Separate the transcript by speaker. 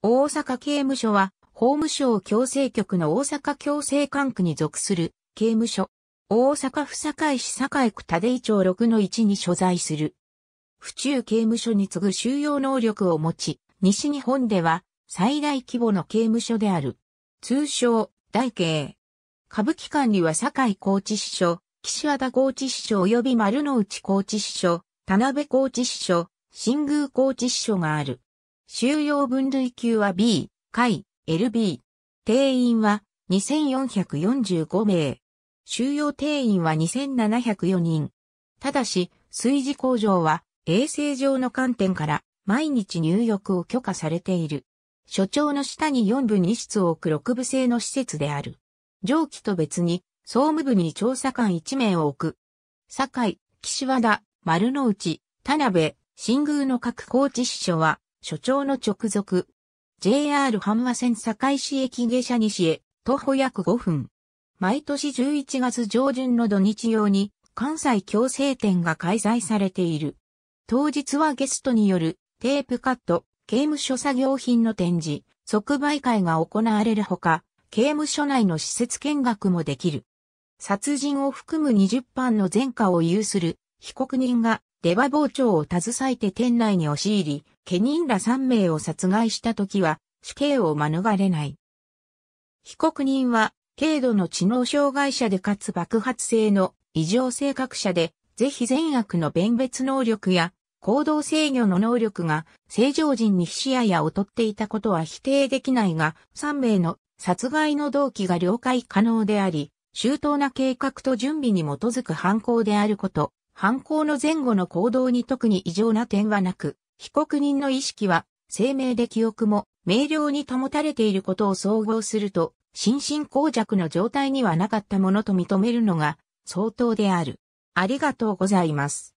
Speaker 1: 大阪刑務所は、法務省強制局の大阪強制管区に属する刑務所。大阪府堺市堺区立井町6の1に所在する。府中刑務所に次ぐ収容能力を持ち、西日本では最大規模の刑務所である。通称、大刑。歌舞伎館には堺高知支所、岸和田高知支所及び丸の内高知支所、田辺高知支所、新宮高知支所がある。収容分類級は B、海、LB。定員は2445名。収容定員は2704人。ただし、水事工場は衛生上の観点から毎日入浴を許可されている。所長の下に4部2室を置く6部制の施設である。上記と別に、総務部に調査官1名を置く。堺、岸和田、丸の内、田辺、新宮の各高知支所は、所長の直属。JR 阪和線堺市駅下車西へ、徒歩約5分。毎年11月上旬の土日用に、関西共生展が開催されている。当日はゲストによるテープカット、刑務所作業品の展示、即売会が行われるほか、刑務所内の施設見学もできる。殺人を含む20班の前科を有する被告人が出刃包丁を携えて店内に押し入り、家人ら3名を殺害した時は死刑を免れない。被告人は軽度の知能障害者でかつ爆発性の異常性格者で、ぜひ善悪の弁別能力や行動制御の能力が正常人に視野や劣っていたことは否定できないが、3名の殺害の動機が了解可能であり、周到な計画と準備に基づく犯行であること、犯行の前後の行動に特に異常な点はなく、被告人の意識は、生命で記憶も明瞭に保たれていることを総合すると、心神耗弱の状態にはなかったものと認めるのが相当である。ありがとうございます。